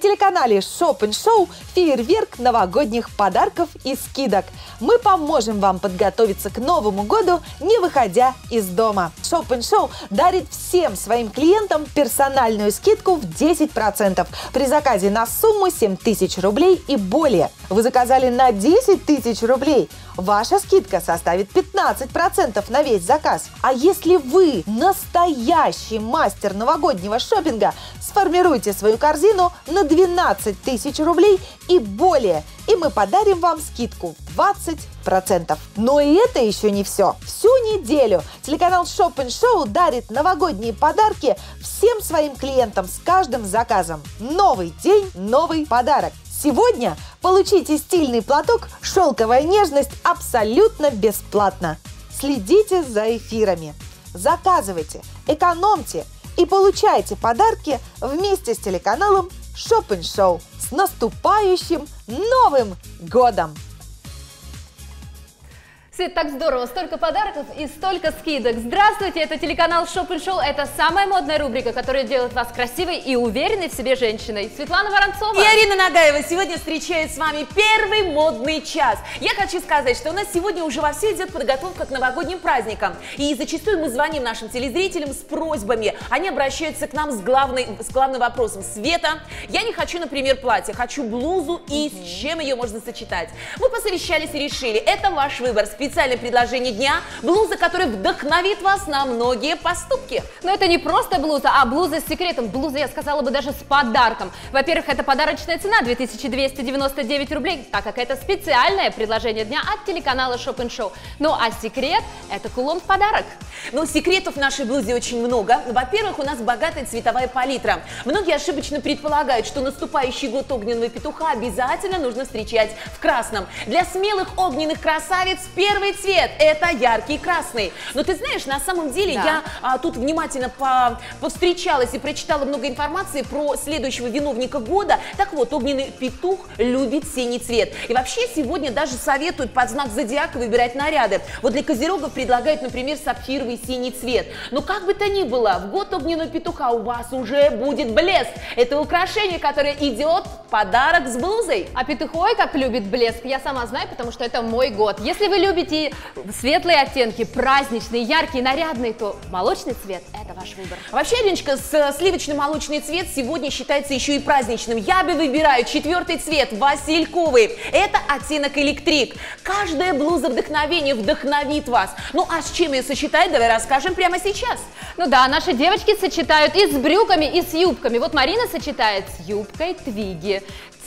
На телеканале Shop Show фейерверк новогодних подарков и скидок. Мы поможем вам подготовиться к Новому году, не выходя из дома. Shop Show дарит всем своим клиентам персональную скидку в 10% при заказе на сумму 7 тысяч рублей и более. Вы заказали на 10 тысяч рублей – ваша скидка составит 15% на весь заказ. А если вы настоящий мастер новогоднего шопинга, сформируйте свою корзину на 12 тысяч рублей и более, и мы подарим вам скидку в 20%. Но и это еще не все. Всю неделю телеканал Shop Show дарит новогодние подарки всем своим клиентам с каждым заказом. Новый день, новый подарок. Сегодня получите стильный платок «Шелковая нежность» абсолютно бесплатно. Следите за эфирами. Заказывайте, экономьте и получайте подарки вместе с телеканалом Shop Show. С наступающим Новым Годом! Свет, так здорово, столько подарков и столько скидок. Здравствуйте, это телеканал Shop Show. Это самая модная рубрика, которая делает вас красивой и уверенной в себе женщиной. Светлана Воронцова. И Арина Нагаева сегодня встречает с вами первый модный час. Я хочу сказать, что у нас сегодня уже во все идет подготовка к новогодним праздникам. И зачастую мы звоним нашим телезрителям с просьбами. Они обращаются к нам с, главной, с главным вопросом. Света, я не хочу, например, платье, хочу блузу и с чем ее можно сочетать. Мы посовещались и решили, это ваш выбор специальное предложение дня – блуза, которая вдохновит вас на многие поступки. Но это не просто блуза, а блуза с секретом. Блуза, я сказала бы, даже с подарком. Во-первых, это подарочная цена 2299 рублей, так как это специальное предложение дня от телеканала Shop Show. Ну а секрет – это кулон в подарок. Но секретов в нашей блузе очень много. Во-первых, у нас богатая цветовая палитра. Многие ошибочно предполагают, что наступающий год огненного петуха обязательно нужно встречать в красном. Для смелых огненных красавиц первый цвет – это яркий красный. Но ты знаешь, на самом деле да. я а, тут внимательно по, повстречалась и прочитала много информации про следующего виновника года. Так вот, огненный петух любит синий цвет. И вообще сегодня даже советуют под знак зодиака выбирать наряды. Вот для козерогов предлагают, например, сапфировый синий цвет. Но как бы то ни было, в год огненного петуха у вас уже будет блеск. Это украшение, которое идет подарок с блузой. А петухой как любит блеск, я сама знаю, потому что это мой год. Если вы любите любите светлые оттенки, праздничные, яркие, нарядные, то молочный цвет – это ваш выбор. Вообще, Леночка, с сливочно-молочный цвет сегодня считается еще и праздничным. Я бы выбираю четвертый цвет – васильковый. Это оттенок электрик. Каждая блуза вдохновения вдохновит вас. Ну а с чем ее сочетать, давай расскажем прямо сейчас. Ну да, наши девочки сочетают и с брюками, и с юбками. Вот Марина сочетает с юбкой твиги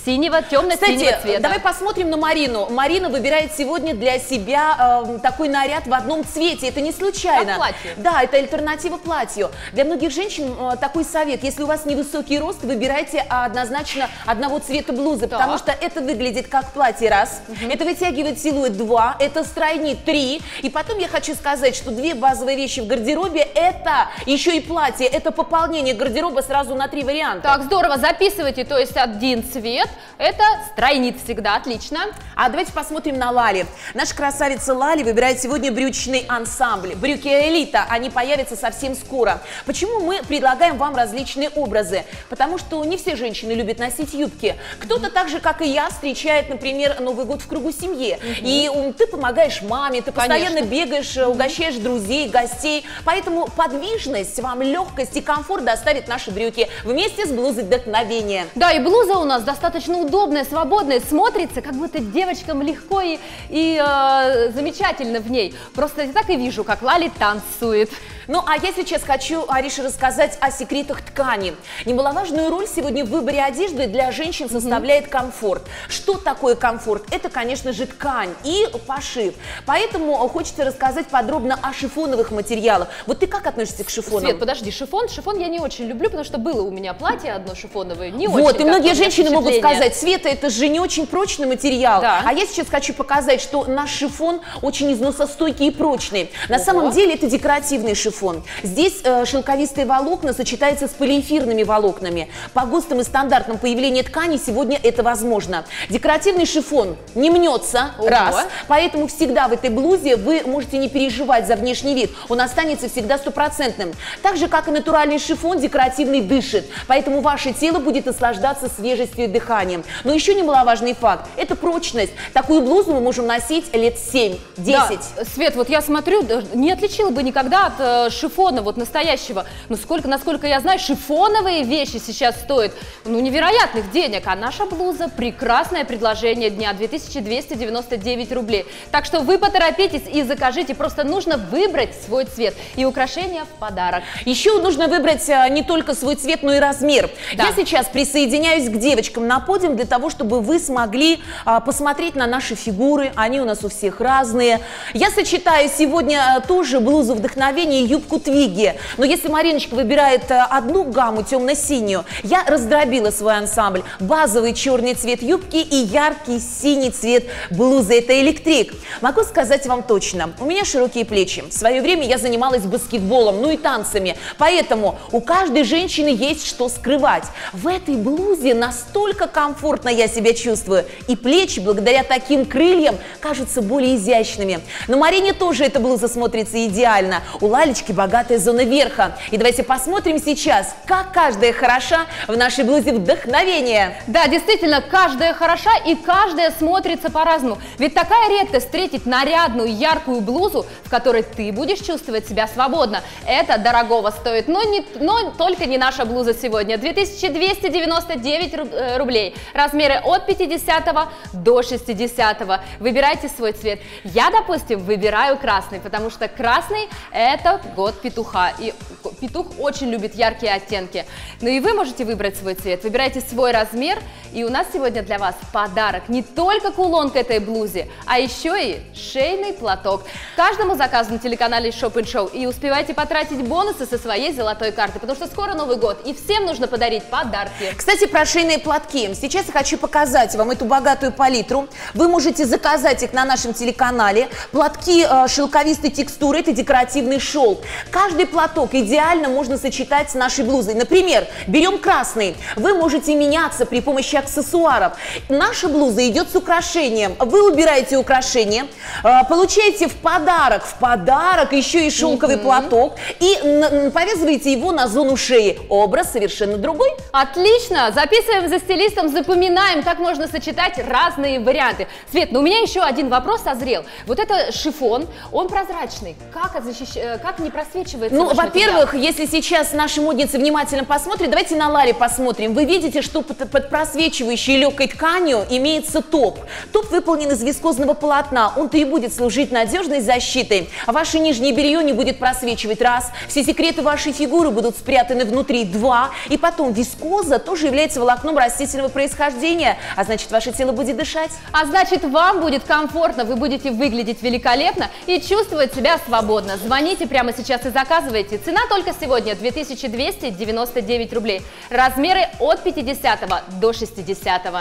синего, темно-синего цвета. давай посмотрим на Марину. Марина выбирает сегодня для себя э, такой наряд в одном цвете. Это не случайно. Как платье. Да, это альтернатива платью. Для многих женщин э, такой совет. Если у вас невысокий рост, выбирайте однозначно одного цвета блузы, так. потому что это выглядит как платье раз, угу. это вытягивает силуэт два, это стройнит три. И потом я хочу сказать, что две базовые вещи в гардеробе это еще и платье, это пополнение гардероба сразу на три варианта. Так, здорово, записывайте, то есть один цвет, это стройнит всегда, отлично. А давайте посмотрим на Лали. Наша красавица Лали выбирает сегодня брючный ансамбль. Брюки элита, они появятся совсем скоро. Почему мы предлагаем вам различные образы? Потому что не все женщины любят носить юбки. Кто-то так же, как и я, встречает, например, Новый год в кругу семьи. И ты помогаешь маме, ты постоянно Конечно. бегаешь, угощаешь друзей, гостей. Поэтому подвижность, вам легкость и комфорт доставит наши брюки вместе с блузой вдохновения. Да, и блуза у нас достаточно достаточно удобная, свободная, смотрится, как будто девочкам легко и, и э, замечательно в ней. Просто я так и вижу, как Лали танцует. Ну, а я сейчас хочу, Ариша, рассказать о секретах ткани. Немаловажную роль сегодня в выборе одежды для женщин составляет комфорт. Что такое комфорт? Это, конечно же, ткань и пошив. Поэтому хочется рассказать подробно о шифоновых материалах. Вот ты как относишься к шифонам? Свет, подожди, шифон, шифон я не очень люблю, потому что было у меня платье одно шифоновое, не вот, очень. Вот, и многие женщины могут сказать, Света, это же не очень прочный материал. Да. А я сейчас хочу показать, что наш шифон очень износостойкий и прочный. На Ого. самом деле это декоративный шифон. Здесь э, шелковистые волокна сочетаются с полиэфирными волокнами. По ГОСТам и стандартам появления ткани сегодня это возможно. Декоративный шифон не мнется, Ого. раз. Поэтому всегда в этой блузе вы можете не переживать за внешний вид. Он останется всегда стопроцентным. Так же, как и натуральный шифон, декоративный дышит. Поэтому ваше тело будет наслаждаться свежестью и дыханием. Но еще немаловажный факт – это прочность. Такую блузу мы можем носить лет 7-10. Да, Свет, вот я смотрю, не отличила бы никогда от э, шифона вот настоящего. Но сколько, насколько я знаю, шифоновые вещи сейчас стоят ну, невероятных денег, а наша блуза – прекрасное предложение дня, 2299 рублей. Так что вы поторопитесь и закажите, просто нужно выбрать свой цвет и украшения в подарок. Еще нужно выбрать а, не только свой цвет, но и размер. Да. Я сейчас присоединяюсь к девочкам на подиум для того, чтобы вы смогли а, посмотреть на наши фигуры. Они у нас у всех разные. Я сочетаю сегодня а, тоже блузу вдохновения и юбку твиги. Но если Мариночка выбирает а, одну гамму темно-синюю, я раздробила свой ансамбль. Базовый черный цвет юбки и яркий синий цвет блузы. Это электрик. Могу сказать вам точно, у меня широкие плечи. В свое время я занималась баскетболом, ну и танцами. Поэтому у каждой женщины есть что скрывать. В этой блузе настолько комфортно я себя чувствую. И плечи, благодаря таким крыльям, кажутся более изящными. Но Марине тоже эта блуза смотрится идеально. У Лалечки богатая зона верха. И давайте посмотрим сейчас, как каждая хороша в нашей блузе вдохновения. Да, действительно, каждая хороша и каждая смотрится по-разному. Ведь такая редкость встретить нарядную, яркую блузу, в которой ты будешь чувствовать себя свободно. Это дорогого стоит, но, не, но только не наша блуза сегодня. 2299 руб- э, рублей. Размеры от 50 до 60. Выбирайте свой цвет. Я, допустим, выбираю красный, потому что красный это год петуха. И петух очень любит яркие оттенки. Ну и вы можете выбрать свой цвет. Выбирайте свой размер. И у нас сегодня для вас подарок. Не только кулон к этой блузе, а еще и шейный платок. Каждому заказу на телеканале Shop Show. И успевайте потратить бонусы со своей золотой карты, потому что скоро Новый год. И всем нужно подарить подарки. Кстати, про шейные платки. Сейчас я хочу показать вам эту богатую палитру. Вы можете заказать их на нашем телеканале. Платки э, шелковистой текстуры, это декоративный шелк. Каждый платок идеально можно сочетать с нашей блузой. Например, берем красный. Вы можете меняться при помощи аксессуаров. Наша блуза идет с украшением. Вы убираете украшение, э, получаете в подарок, в подарок еще и шелковый платок и повязываете его на зону шеи. Образ совершенно другой. Отлично! Записываем за стилистом, запоминаем, как можно сочетать разные варианты. Свет, но у меня еще один вопрос созрел. Вот это шифон, он прозрачный. Как, защищ- э, как не просвечивается Ну, во-первых, если сейчас наши модницы внимательно посмотрят, давайте на Ларе посмотрим. Вы видите, что под, под просвечивающей легкой тканью имеется топ. Топ выполнен из вискозного полотна. Он-то и будет служить надежной защитой. Ваше нижнее белье не будет просвечивать раз. Все секреты вашей фигуры будут спрятаны внутри два. И потом вискоза тоже является волокном растительного происхождения. А значит, ваше тело будет дышать. А значит, вам будет комфортно, вы будете выглядеть великолепно и чувствовать себя свободно. Звоните прямо сейчас и заказывайте. Цена только сегодня 2299 рублей. Размеры от 50 до 60.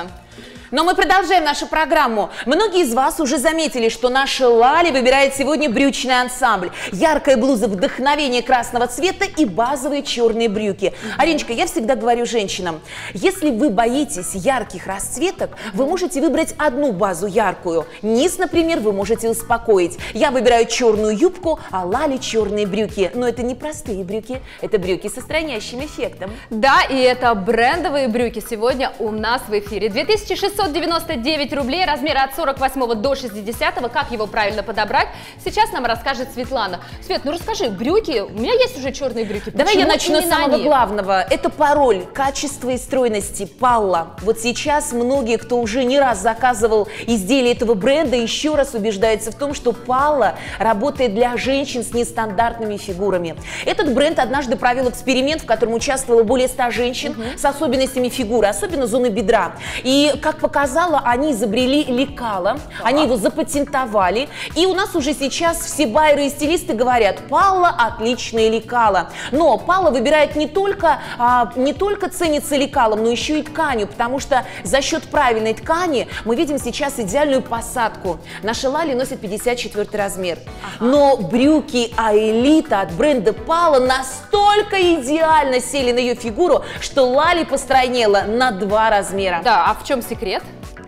Но мы продолжаем нашу программу. Многие из вас уже заметили, что наша Лали выбирает сегодня брючный ансамбль. Яркая блуза вдохновения красного цвета и базовые черные брюки. Ариночка, я всегда говорю женщинам, если вы боитесь ярких расцветок, вы можете выбрать одну базу яркую. Низ, например, вы можете успокоить. Я выбираю черную юбку, а Лали черные брюки. Но это не простые брюки, это брюки со странящим эффектом. Да, и это брендовые брюки сегодня у нас в эфире. 2699 рублей, размеры от 48 до 60. Как его правильно подобрать, сейчас нам расскажет Светлана. Свет, ну расскажи, брюки, у меня есть уже черные брюки. Давай я Почему начну с самого они? главного. Это пароль качества и стройности Палла. Вот сейчас многие, кто уже не раз заказывал изделия этого бренда, еще раз убеждаются в том, что Палла работает для женщин с нестандартными фигурами. Этот бренд однажды провел эксперимент, в котором участвовало более 100 женщин с особенностями фигуры, особенно зоны бедра. И как показало, они изобрели лекало, они его запатентовали. И у нас уже сейчас все байеры и стилисты говорят, Палла отличное лекало. Но Палла выбирает не только, а, не только ценится лекалом, но еще и тканью, потому что за счет правильной ткани мы видим сейчас идеальную посадку. Наша Лали носит 54 размер. Но брюки Аэлита от бренда Пала настолько идеально сели на ее фигуру, что Лали постройнела на два размера. Да, а в чем секрет?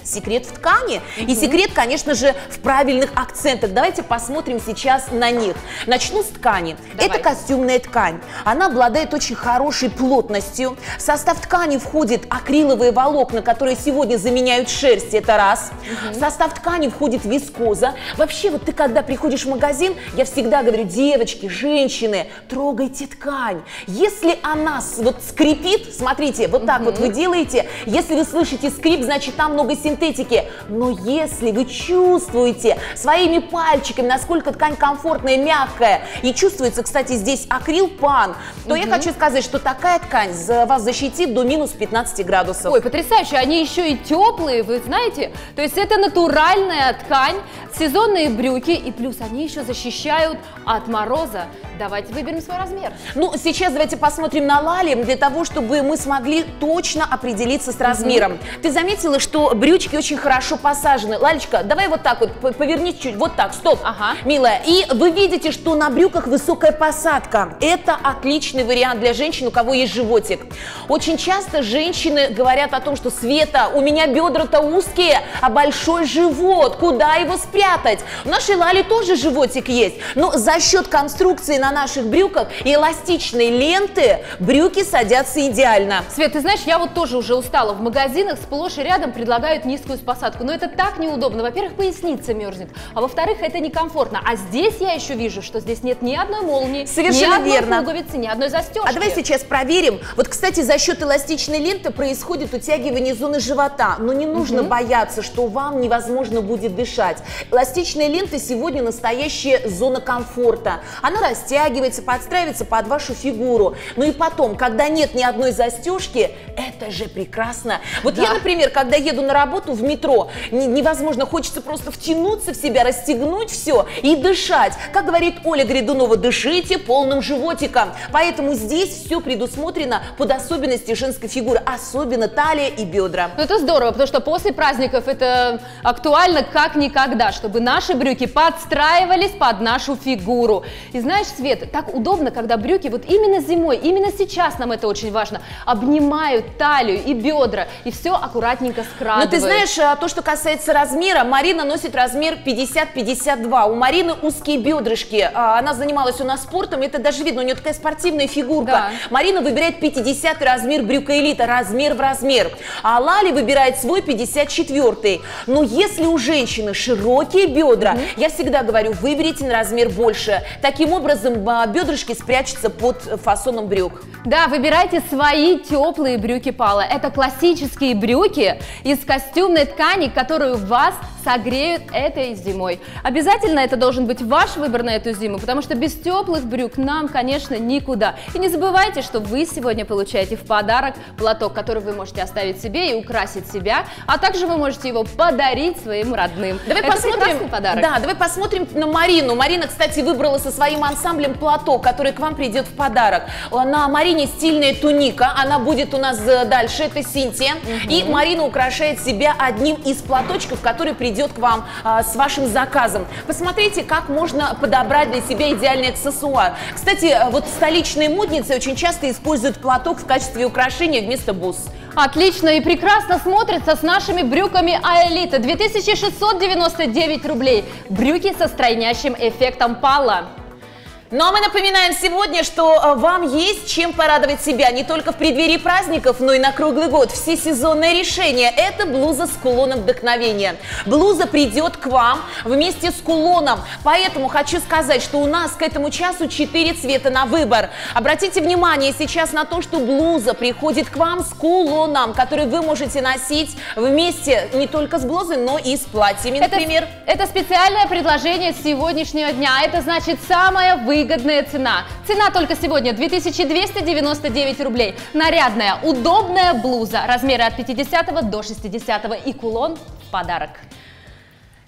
Секрет в ткани. И секрет, конечно же, в правильных акцентах. Давайте посмотрим сейчас на них. Начну с ткани. Давай. Это костюмная ткань. Она обладает очень хорошей плотностью. В состав ткани входит акриловые волокна, которые сегодня заменяют шерсть. Это раз. В состав ткани входит вискоза. Вообще, вот ты когда приходишь в магазин, я всегда говорю, девочки, женщины, трогайте ткань. Если она вот скрипит, смотрите, вот так вот вы делаете, если вы слышите скрип, значит там много синтетики. Но если вы чувствуете своими пальчиками, насколько ткань комфортная, мягкая, и чувствуется, кстати, здесь акрил пан, то я хочу сказать, что такая ткань за- вас защитит до минус 15 градусов. Ой, потрясающе, они еще и теплые, вы знаете? То есть это натуральная ткань, сезонные брюки, и плюс они еще защищают от мороза. Давайте выберем свой размер. Ну, сейчас давайте посмотрим на Лали, для того, чтобы мы смогли точно определиться с размером. Ты заметила, что брючки очень хорошо посажены. Лалечка, давай вот так вот, п- поверни чуть, вот так, стоп, Ага. милая. И вы видите, что на брюках высокая посадка. Это отличный вариант для женщин, у кого есть животик. Очень часто женщины говорят о том, что Света, у меня бедра-то узкие, а большой живот, куда его спрятать? У нашей Лали тоже животик есть, но за счет конструкции на наших брюках и эластичной ленты брюки садятся идеально. Свет, ты знаешь, я вот тоже уже устала. В магазинах сплошь и рядом предлагают низкую посадку. Но это так неудобно. Во-первых, поясница мерзнет, а во-вторых, это некомфортно. А здесь я еще вижу, что здесь нет ни одной молнии, Совершенно ни одной верно. пуговицы, ни одной застежки. А давай сейчас проверим. Вот, кстати, за счет эластичной ленты происходит утягивание зоны живота, но не нужно бояться, что вам невозможно будет дышать. Эластичная лента сегодня настоящая зона комфорта. Она растягивается, подстраивается под вашу фигуру. Ну и потом, когда нет ни одной застежки, это же прекрасно. Вот я, Да. например, когда еду на работу в метро, не- невозможно, хочется просто втянуться в себя, расстегнуть все и дышать. Как говорит Оля Гридунова, дышите полным животиком. Поэтому здесь все предусмотрено под особенности женской фигуры, особенно талия и бедра. Ну, это здорово, потому что после праздников это актуально как никогда, чтобы наши брюки подстраивались под нашу фигуру. И знаешь, Свет, так удобно, когда брюки вот именно зимой, именно сейчас нам это очень важно, обнимают талию и бедра, и все аккуратненько Но скрадывают. Ну, ты знаешь, а, то, что касается размера, Марина носит размер 50-52. У Марины узкие бедрышки. А, Она занималась у нас спортом, это даже видно, у нее такая спортивная фигурка. Да. Марина выбирает 50 размер брюка элита, размер в размер. А Лали выбирает свой 54. Но если у женщины широкие бедра, я всегда говорю, выберите на размер больше. Таким образом, а, бедрышки спрячутся под фасоном брюк. Да, выбирайте свои теплые брюки Пала. Это классические брюки из костюмной ткани, которую вас согреют этой зимой. Обязательно это должен быть ваш выбор на эту зиму, потому что без теплых брюк нам, конечно, никуда. И не забывайте, что вы сегодня получаете в подарок платок, который вы можете оставить себе и украсить себя, а также вы можете его подарить своим родным. Давай это посмотрим. подарок. Да, давай посмотрим на Марину. Марина, кстати, выбрала со своим ансамблем платок, который к вам придет в подарок. На Марине стильная туника. Она будет у нас э, дальше. Это Синтия. И Марина украшает себя одним из платочков, который придет к вам а, с вашим заказом. Посмотрите, как можно подобрать для себя идеальный аксессуар. Кстати, э, вот столичные модницы очень часто используют платок в качестве украшения вместо бус. Отлично и прекрасно смотрится с нашими брюками Аэлита. 2699 рублей. Брюки со стройнящим эффектом пала. Ну а мы напоминаем сегодня, что э, вам есть чем порадовать себя не только в преддверии праздников, но и на круглый год. Все сезонное решение – это блуза с кулоном вдохновения. Блуза придет к вам вместе с кулоном, поэтому хочу сказать, что у нас к этому часу 4 цвета на выбор. Обратите внимание сейчас на то, что блуза приходит к вам с кулоном, который вы можете носить вместе не только с блузой, но и с платьями, Это, например. это специальное предложение сегодняшнего дня. Это значит самая выгодная цена. Цена только сегодня 2299 рублей. Нарядная, удобная блуза, размеры от 50 до 60 и кулон в подарок.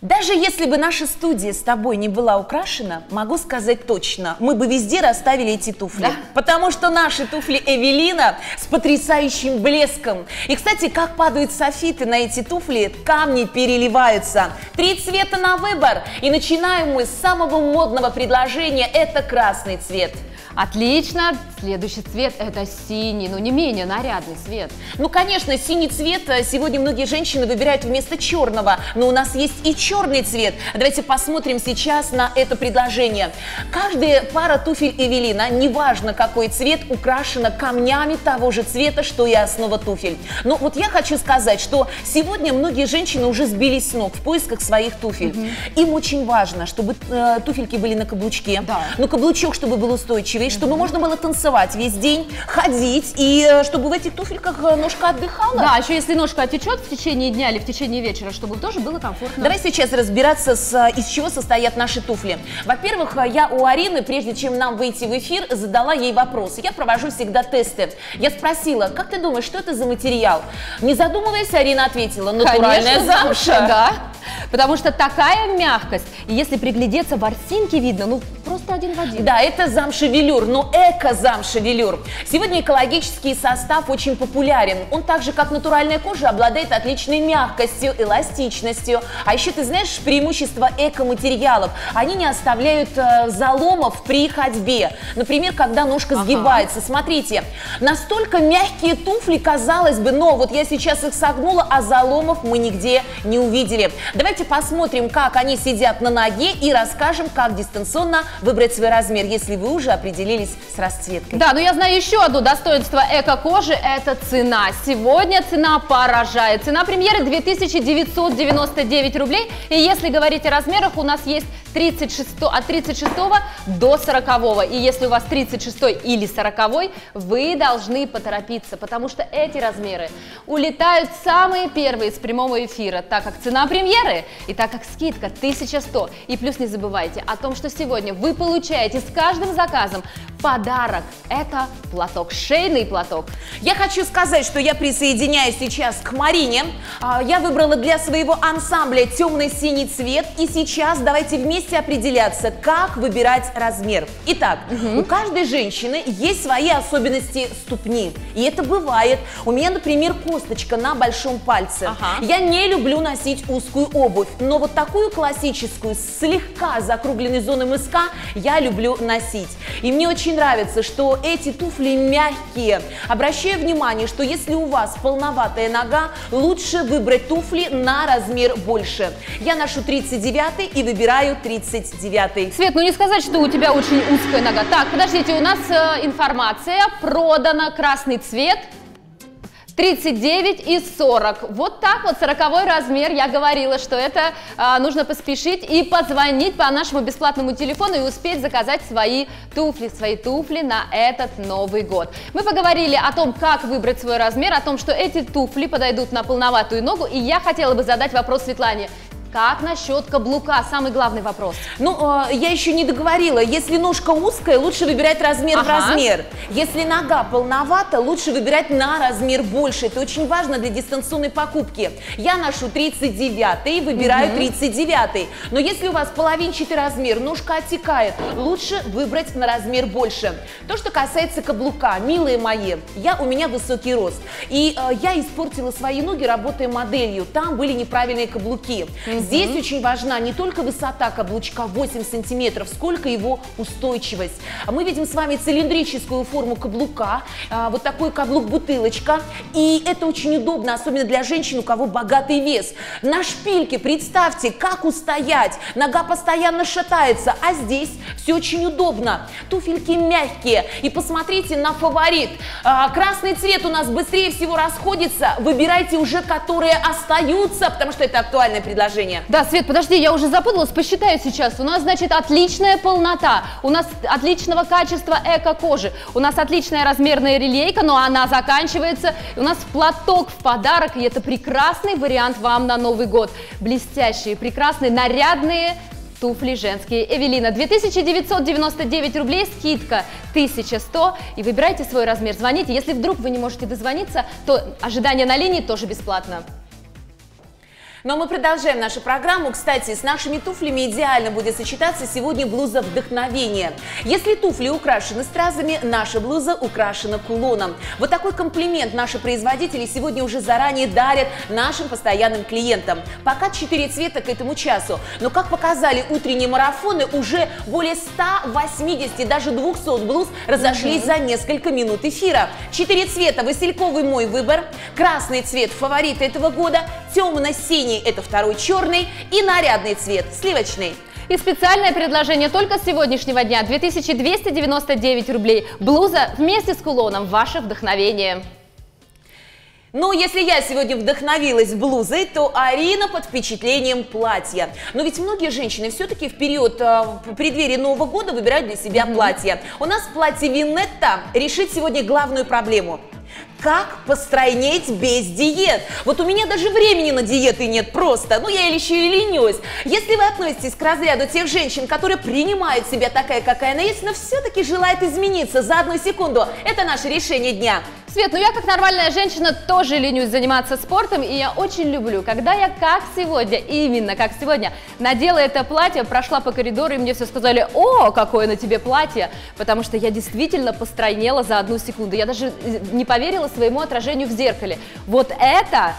Даже если бы наша студия с тобой не была украшена, могу сказать точно, мы бы везде расставили эти туфли. Да. Потому что наши туфли Эвелина с потрясающим блеском. И, кстати, как падают софиты на эти туфли, камни переливаются. Три цвета на выбор. И начинаем мы с самого модного предложения, это красный цвет. Отлично. Следующий цвет это синий, но не менее нарядный цвет. Ну, конечно, синий цвет э, сегодня многие женщины выбирают вместо черного, но у нас есть и черный цвет. Давайте посмотрим сейчас на это предложение. Каждая пара туфель Эвелина, неважно какой цвет, украшена камнями того же цвета, что и основа туфель. Но вот я хочу сказать, что сегодня многие женщины уже сбились с ног в поисках своих туфель. Угу. Им очень важно, чтобы э, туфельки были на каблучке, да. но каблучок, чтобы был устойчивый, туфелей, чтобы можно было танцевать весь день, ходить, и э, чтобы в этих туфельках э, ножка отдыхала. Да, еще если ножка отечет в течение дня или в течение вечера, чтобы тоже было комфортно. Давай сейчас разбираться, с, э, из чего состоят наши туфли. Во-первых, я у Арины, прежде чем нам выйти в эфир, задала ей вопрос. Я провожу всегда тесты. Я спросила, как ты думаешь, что это за материал? Не задумываясь, Арина ответила, натуральная Конечно, замша. Да, потому что такая мягкость, и если приглядеться, ворсинки видно, ну просто один в один. Да, это замшевелюр шевелюр, но эко-зам-шевелюр. Сегодня экологический состав очень популярен. Он так же, как натуральная кожа, обладает отличной мягкостью, эластичностью. А еще ты знаешь преимущество эко-материалов. Они не оставляют э, заломов при ходьбе. Например, когда ножка ага. сгибается. Смотрите, настолько мягкие туфли, казалось бы, но вот я сейчас их согнула, а заломов мы нигде не увидели. Давайте посмотрим, как они сидят на ноге и расскажем, как дистанционно выбрать свой размер, если вы уже определили определились с расцветкой. Да, но я знаю еще одно достоинство эко-кожи – это цена. Сегодня цена поражает. Цена премьеры 2999 рублей. И если говорить о размерах, у нас есть 36, от 36 до 40. И если у вас 36 или 40, вы должны поторопиться, потому что эти размеры улетают самые первые с прямого эфира, так как цена премьеры и так как скидка 1100. И плюс не забывайте о том, что сегодня вы получаете с каждым заказом подарок. Это платок, шейный платок. Я хочу сказать, что я присоединяюсь сейчас к Марине. А, я выбрала для своего ансамбля темно-синий цвет. И сейчас давайте вместе определяться, как выбирать размер. Итак, угу. у каждой женщины есть свои особенности ступни. И это бывает. У меня, например, косточка на большом пальце. Ага. Я не люблю носить узкую обувь. Но вот такую классическую, слегка закругленной зоной мыска я люблю носить. И мне очень нравится, что эти туфли мягкие. Обращаю внимание, что если у вас полноватая нога, лучше выбрать туфли на размер больше. Я ношу 39 и выбираю 39. Свет, ну не сказать, что у тебя очень узкая нога. Так, подождите, у нас э, информация, продана красный цвет, 39 и 40. Вот так вот, 40 размер. Я говорила, что это а, нужно поспешить и позвонить по нашему бесплатному телефону и успеть заказать свои туфли, свои туфли на этот Новый год. Мы поговорили о том, как выбрать свой размер, о том, что эти туфли подойдут на полноватую ногу. И я хотела бы задать вопрос Светлане. Как насчет каблука? Самый главный вопрос. Ну, э, я еще не договорила. Если ножка узкая, лучше выбирать размер ага. в размер. Если нога полновата, лучше выбирать на размер больше. Это очень важно для дистанционной покупки. Я ношу 39 и выбираю угу. 39. Но если у вас половинчатый размер, ножка оттекает, лучше выбрать на размер больше. То, что касается каблука, милые мои, я, у меня высокий рост. И э, я испортила свои ноги, работая моделью. Там были неправильные каблуки. Угу. Здесь очень важна не только высота каблучка 8 сантиметров, сколько его устойчивость. Мы видим с вами цилиндрическую форму каблука, а, вот такой каблук-бутылочка. И это очень удобно, особенно для женщин, у кого богатый вес. На шпильке, представьте, как устоять. Нога постоянно шатается, а здесь все очень удобно. Туфельки мягкие. И посмотрите на фаворит. А, красный цвет у нас быстрее всего расходится. Выбирайте уже, которые остаются, потому что это актуальное предложение сегодня. Да, Свет, подожди, я уже запуталась, посчитаю сейчас. У нас, значит, отличная полнота, у нас отличного качества эко-кожи, у нас отличная размерная релейка, но она заканчивается, у нас платок в подарок, и это прекрасный вариант вам на Новый год. Блестящие, прекрасные, нарядные туфли женские Эвелина. 2999 рублей, скидка 1100. И выбирайте свой размер, звоните. Если вдруг вы не можете дозвониться, то ожидание на линии тоже бесплатно. Но мы продолжаем нашу программу. Кстати, с нашими туфлями идеально будет сочетаться сегодня блуза вдохновения. Если туфли украшены стразами, наша блуза украшена кулоном. Вот такой комплимент наши производители сегодня уже заранее дарят нашим постоянным клиентам. Пока 4 цвета к этому часу. Но, как показали утренние марафоны, уже более 180, даже 200 блуз разошлись угу. за несколько минут эфира. Четыре цвета. Васильковый мой выбор. Красный цвет фаворит этого года. Темно-синий синий – это второй черный и нарядный цвет – сливочный. И специальное предложение только с сегодняшнего дня – 2299 рублей. Блуза вместе с кулоном – ваше вдохновение. Ну, если я сегодня вдохновилась блузой, то Арина под впечатлением платья. Но ведь многие женщины все-таки в период э, в преддверии Нового года выбирают для себя mm-hmm. платье. У нас платье Винетта решит сегодня главную проблему – как постройнеть без диет? Вот у меня даже времени на диеты нет просто, ну я или еще и ленюсь. Если вы относитесь к разряду тех женщин, которые принимают себя такая, какая она есть, но все-таки желает измениться за одну секунду, это наше решение дня. Свет, ну я как нормальная женщина тоже ленюсь заниматься спортом, и я очень люблю, когда я как сегодня, именно как сегодня, надела это платье, прошла по коридору, и мне все сказали, о, какое на тебе платье, потому что я действительно постройнела за одну секунду. Я даже не поверила своему отражению в зеркале. Вот это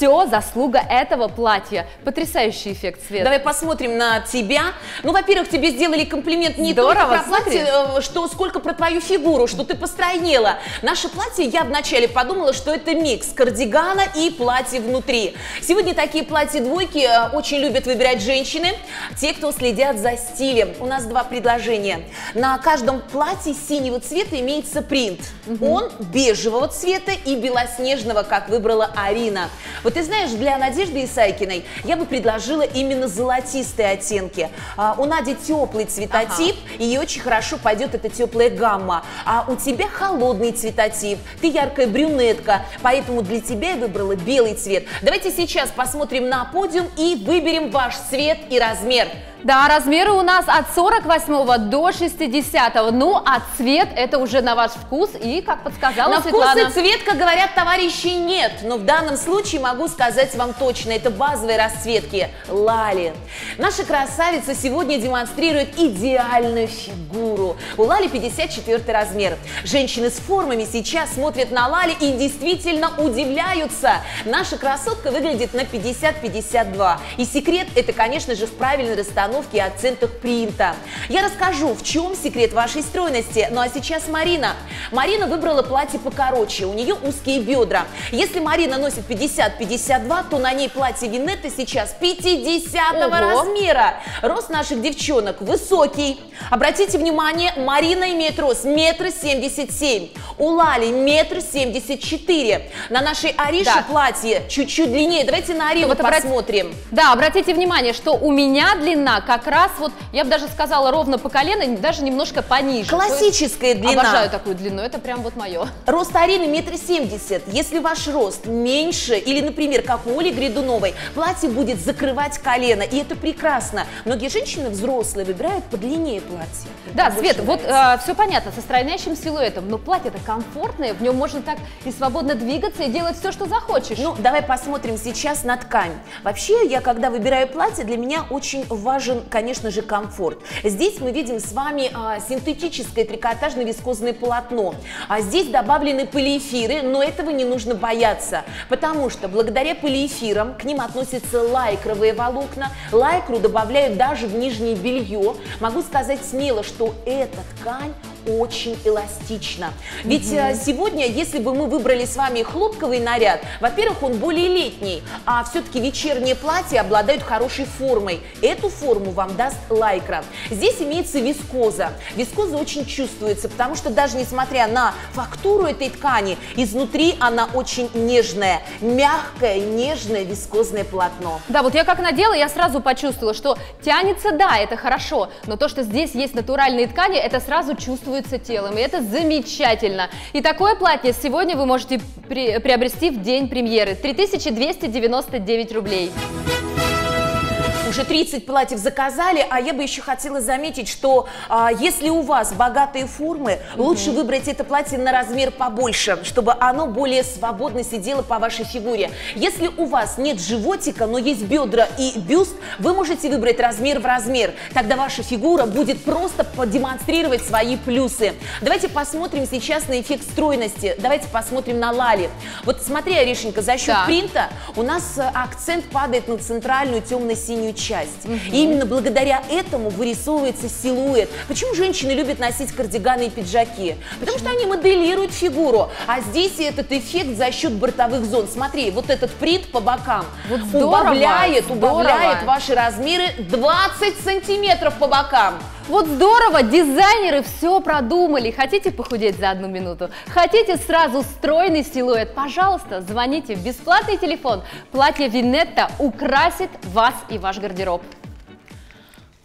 все заслуга этого платья. Потрясающий эффект цвета. Давай посмотрим на тебя. Ну, во-первых, тебе сделали комплимент не Здорово, только про платье, э, что сколько про твою фигуру, что ты постройнела. Наше платье, я вначале подумала, что это микс кардигана и платье внутри. Сегодня такие платья-двойки э, очень любят выбирать женщины, те, кто следят за стилем. У нас два предложения. На каждом платье синего цвета имеется принт. Угу. Он бежевого цвета и белоснежного, как выбрала Арина. Вот ты знаешь, для Надежды Исайкиной я бы предложила именно золотистые оттенки. А, у Нади теплый цветотип, ага. и ей очень хорошо пойдет эта теплая гамма. А у тебя холодный цветотип, ты яркая брюнетка, поэтому для тебя я выбрала белый цвет. Давайте сейчас посмотрим на подиум и выберем ваш цвет и размер. Да, размеры у нас от 48 до 60. Ну, а цвет это уже на ваш вкус и, как подсказала на Светлана... На вкус и цвет, как говорят товарищи, нет. Но в данном случае могу сказать вам точно, это базовые расцветки Лали. Наша красавица сегодня демонстрирует идеальную фигуру. У Лали 54 размер. Женщины с формами сейчас смотрят на Лали и действительно удивляются. Наша красотка выглядит на 50-52. И секрет это, конечно же, в правильной расстановке расстановке и акцентах принта. Я расскажу, в чем секрет вашей стройности. Ну а сейчас Марина. Марина выбрала платье покороче, у нее узкие бедра. Если Марина носит 50-52, то на ней платье Винетта сейчас 50 размера. Рост наших девчонок высокий. Обратите внимание, Марина имеет рост метр семьдесят семь, у Лали метр семьдесят четыре. На нашей Арише да. платье чуть-чуть длиннее. Давайте на Арину вот посмотрим. Обрати... Да, обратите внимание, что у меня длина как раз вот, я бы даже сказала, ровно по колено, даже немножко пониже. Классическая длина. Обожаю такую длину, это прям вот мое. Рост Арины метр семьдесят. Если ваш рост меньше, или, например, как у Оли Гридуновой, платье будет закрывать колено, и это прекрасно. Многие женщины взрослые выбирают подлиннее платье. Да, Свет, вот э, все понятно, со стройнящим силуэтом, но платье-то комфортное, в нем можно так и свободно двигаться и делать все, что захочешь. Ну, давай посмотрим сейчас на ткань. Вообще, я когда выбираю платье, для меня очень важен важен, конечно же, комфорт. Здесь мы видим с вами а, синтетическое трикотажно-вискозное полотно. А здесь добавлены полиэфиры, но этого не нужно бояться, потому что благодаря полиэфирам к ним относятся лайкровые волокна. Лайкру добавляют даже в нижнее белье. Могу сказать смело, что эта ткань очень эластично. Ведь угу. сегодня, если бы мы выбрали с вами хлопковый наряд, во-первых, он более летний, а все-таки вечерние платья обладают хорошей формой. Эту форму вам даст лайкра. Здесь имеется вискоза. Вискоза очень чувствуется, потому что даже несмотря на фактуру этой ткани, изнутри она очень нежная, мягкое, нежное вискозное полотно. Да, вот я как надела, я сразу почувствовала, что тянется, да, это хорошо, но то, что здесь есть натуральные ткани, это сразу чувствуется чувствуется телом, и это замечательно. И такое платье сегодня вы можете при приобрести в день премьеры. 3299 рублей. Уже 30 платьев заказали, а я бы еще хотела заметить, что а, если у вас богатые формы, угу. лучше выбрать это платье на размер побольше, чтобы оно более свободно сидело по вашей фигуре. Если у вас нет животика, но есть бедра и бюст, вы можете выбрать размер в размер. Тогда ваша фигура будет просто продемонстрировать свои плюсы. Давайте посмотрим сейчас на эффект стройности. Давайте посмотрим на Лали. Вот смотри, Аришенька, за счет так. принта у нас э, акцент падает на центральную темно-синюю часть. Угу. И именно благодаря этому вырисовывается силуэт. Почему женщины любят носить кардиганы и пиджаки? Потому что они моделируют фигуру. А здесь этот эффект за счет бортовых зон. Смотри, вот этот принт по бокам вот здорово, убавляет, здорово. убавляет ваши размеры 20 сантиметров по бокам. Вот здорово, дизайнеры все продумали. Хотите похудеть за одну минуту? Хотите сразу стройный силуэт? Пожалуйста, звоните в бесплатный телефон. Платье Винетта украсит вас и ваш гардероб.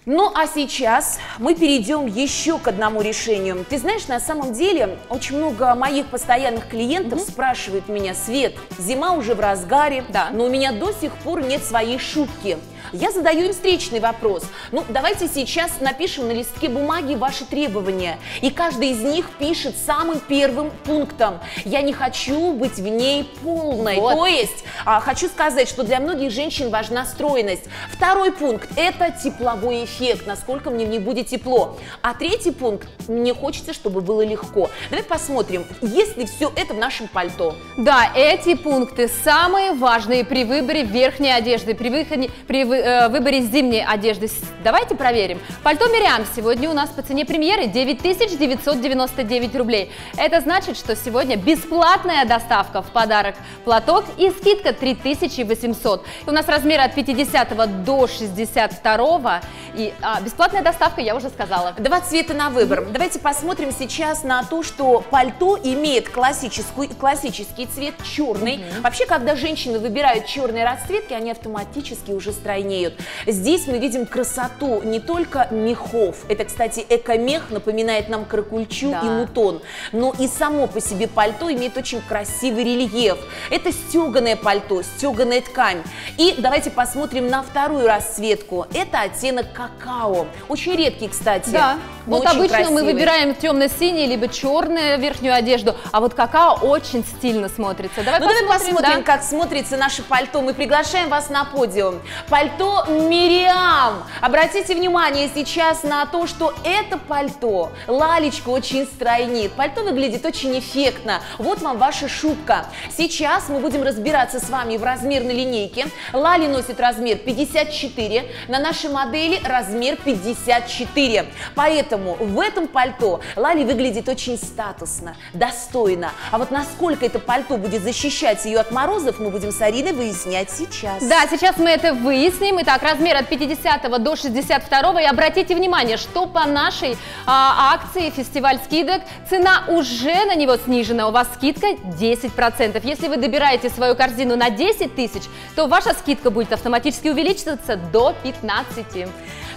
Ну а сейчас мы перейдем еще к одному решению. Ты знаешь, на самом деле очень много моих постоянных клиентов mm-hmm. спрашивают меня, Свет, зима уже в разгаре, да. но у меня до сих пор нет своей шубки. Я задаю им встречный вопрос. Ну, давайте сейчас напишем на листке бумаги ваши требования. И каждый из них пишет самым первым пунктом. Я не хочу быть в ней полной. Вот. То есть, а, хочу сказать, что для многих женщин важна стройность. Второй пункт – это тепловой эффект, насколько мне в ней будет тепло. А третий пункт – мне хочется, чтобы было легко. Давай посмотрим, есть ли все это в нашем пальто. Да, эти пункты самые важные при выборе верхней одежды, при, выходе, при э, выборе зимней одежды. Давайте проверим. Пальто Мириам сегодня у нас по цене премьеры 9999 рублей. Это значит, что сегодня бесплатная доставка в подарок платок и скидка 3800. И у нас размеры от 50 до 62 и а, бесплатная доставка, я уже сказала. Два цвета на выбор. Давайте посмотрим сейчас на то, что пальто имеет классическую, классический цвет черный. Угу. Вообще, когда женщины выбирают черные расцветки, они автоматически уже стройнее стройнеют. Здесь мы видим красоту не только мехов, это, кстати, эко-мех напоминает нам каракульчу да. и мутон, но и само по себе пальто имеет очень красивый рельеф. Это стеганое пальто, стеганая ткань. И давайте посмотрим на вторую расцветку. Это оттенок какао. Очень редкий, кстати. Да. Вот обычно красивый. мы выбираем темно-синий либо черную верхнюю одежду, а вот какао очень стильно смотрится. Давай ну, посмотрим, давай посмотрим, да? как смотрится наше пальто. Мы приглашаем вас на подиум. Пальто пальто Мириам. Обратите внимание сейчас на то, что это пальто лалечку очень стройнит. Пальто выглядит очень эффектно. Вот вам ваша шубка. Сейчас мы будем разбираться с вами в размерной линейке. Лали носит размер 54, на нашей модели размер 54. Поэтому в этом пальто Лали выглядит очень статусно, достойно. А вот насколько это пальто будет защищать ее от морозов, мы будем с Ариной выяснять сейчас. Да, сейчас мы это выясним выясним. Итак, размер от 50 до 62. И обратите внимание, что по нашей а, акции «Фестиваль скидок» цена уже на него снижена. У вас скидка 10%. Если вы добираете свою корзину на 10 тысяч, то ваша скидка будет автоматически увеличиваться до 15.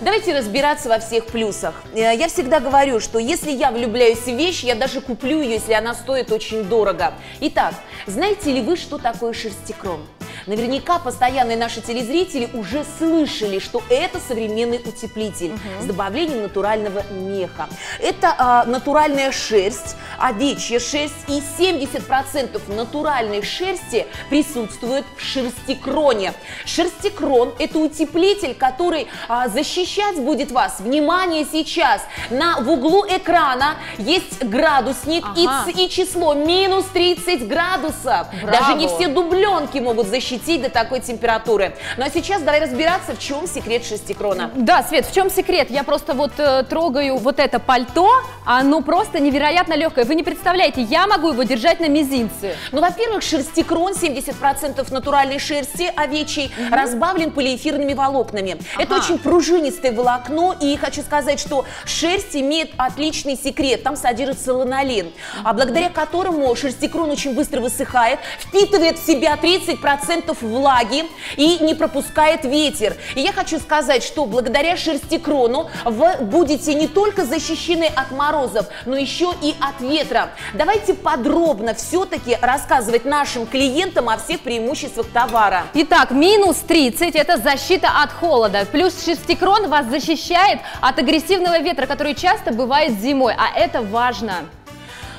Давайте разбираться во всех плюсах. Э, я всегда говорю, что если я влюбляюсь в вещь, я даже куплю ее, если она стоит очень дорого. Итак, знаете ли вы, что такое шерстикром? Наверняка постоянные наши телезрители уже слышали, что это современный утеплитель угу. с добавлением натурального меха. Это а, натуральная шерсть, овечья шерсть и 70% натуральной шерсти присутствует в шерстикроне. Шерстикрон – это утеплитель, который а, защищать будет вас. Внимание сейчас! На, в углу экрана есть градусник ага. и, и число минус 30 градусов. Браво. Даже не все дубленки могут защитить защитить до такой температуры. Ну а сейчас давай разбираться, в чем секрет шестикрона. Да, Свет, в чем секрет? Я просто вот э, трогаю вот это пальто, оно просто невероятно легкое. Вы не представляете, я могу его держать на мизинце. Ну, во-первых, шерстикрон, 70% натуральной шерсти овечьей, угу. разбавлен полиэфирными волокнами. Ага. Это очень пружинистое волокно, и хочу сказать, что шерсть имеет отличный секрет. Там содержится ланолин, а благодаря которому шерстикрон очень быстро высыхает, впитывает в себя 30% 10% влаги и не пропускает ветер. И я хочу сказать, что благодаря шерстикрону вы будете не только защищены от морозов, но еще и от ветра. Давайте подробно все-таки рассказывать нашим клиентам о всех преимуществах товара. Итак, минус 30 – это защита от холода. Плюс шерстикрон вас защищает от агрессивного ветра, который часто бывает зимой, а это важно.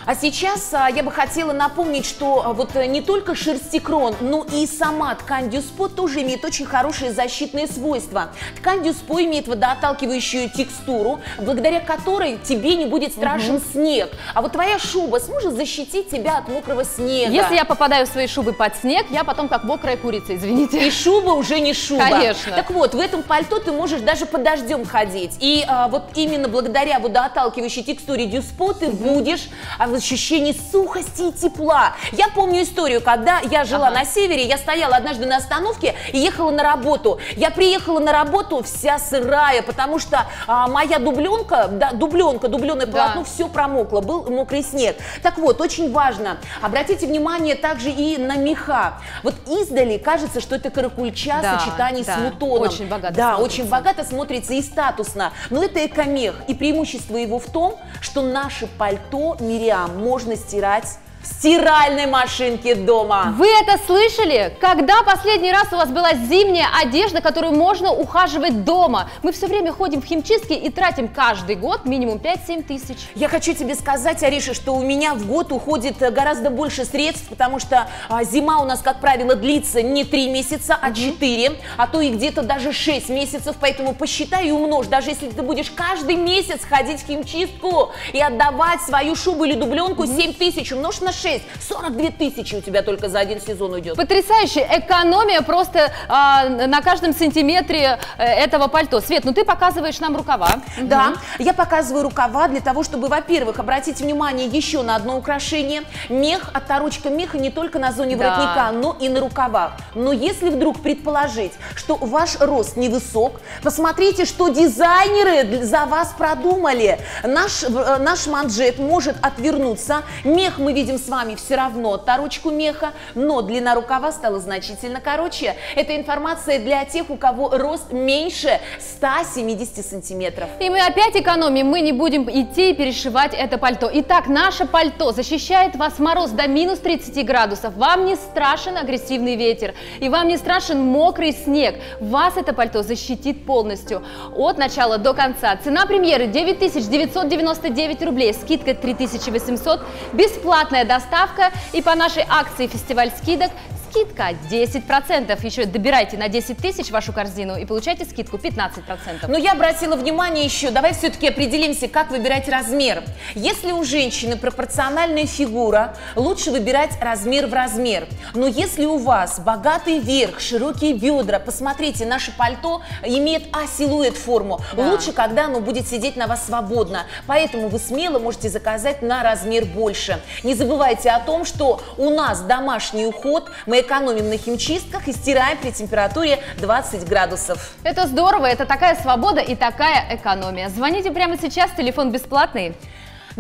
А сейчас а, я бы хотела напомнить, что а, вот э, не только шерстикрон, но и сама ткань дюспо тоже имеет очень хорошие защитные свойства. Ткань дюспо имеет водоотталкивающую текстуру, благодаря которой тебе не будет страшен угу. снег. А вот твоя шуба сможет защитить тебя от мокрого снега. Если я попадаю в свои шубы под снег, я потом как мокрая курица, извините. И шуба уже не шуба. Конечно. Так вот, в этом пальто ты можешь даже под дождем ходить. И а, вот именно благодаря водоотталкивающей текстуре дюспо ты угу. будешь а, ощущение сухости и тепла. Я помню историю, когда я жила ага. на севере, я стояла однажды на остановке и ехала на работу. Я приехала на работу вся сырая, потому что а, моя дубленка, да, дубленка, дубленое да. полотно, все промокло, был мокрый снег. Так вот, очень важно, обратите внимание также и на меха. Вот издали кажется, что это каракульча да, в сочетании да. с мутоном. Очень богато Да, смотрится. очень богато смотрится и статусно. Но это экомех. И преимущество его в том, что наше пальто Мириам можно стирать стиральной машинки дома. Вы это слышали? Когда последний раз у вас была зимняя одежда, которую можно ухаживать дома? Мы все время ходим в химчистки и тратим каждый год минимум 5-7 тысяч. Я хочу тебе сказать, Ариша, что у меня в год уходит гораздо больше средств, потому что а, зима у нас, как правило, длится не 3 месяца, а 4, а то и где-то даже 6 месяцев, поэтому посчитай и умножь. Даже если ты будешь каждый месяц ходить в химчистку и отдавать свою шубу или дубленку, 7 тысяч умножь на 6. 42 тысячи у тебя только за один сезон уйдет. Потрясающая экономия просто а, на каждом сантиметре э, этого пальто. Свет, ну ты показываешь нам рукава. Да, угу. я показываю рукава для того, чтобы, во-первых, обратить внимание еще на одно украшение. Мех, оторочка меха не только на зоне да. воротника, но и на рукавах. Но если вдруг предположить, что ваш рост невысок, посмотрите, что дизайнеры за вас продумали. Наш, э, наш манжет может отвернуться. Мех мы видим с вами все равно торочку меха, но длина рукава стала значительно короче. Это информация для тех, у кого рост меньше 170 сантиметров. И мы опять экономим, мы не будем идти и перешивать это пальто. Итак, наше пальто защищает вас мороз до минус 30 градусов. Вам не страшен агрессивный ветер, и вам не страшен мокрый снег. Вас это пальто защитит полностью от начала до конца. Цена премьеры 9999 рублей, скидка 3800, бесплатная доставка. И по нашей акции «Фестиваль скидок» скидка 10%. Еще добирайте на 10 тысяч вашу корзину и получайте скидку 15%. Но я обратила внимание еще, давай все-таки определимся, как выбирать размер. Если у женщины пропорциональная фигура, лучше выбирать размер в размер. Но если у вас богатый верх, широкие бедра, посмотрите, наше пальто имеет А-силуэт форму. Да. Лучше, когда оно будет сидеть на вас свободно. Поэтому вы смело можете заказать на размер больше. Не забывайте о том, что у нас домашний уход, мы экономим на химчистках и стираем при температуре 20 градусов. Это здорово, это такая свобода и такая экономия. Звоните прямо сейчас, телефон бесплатный.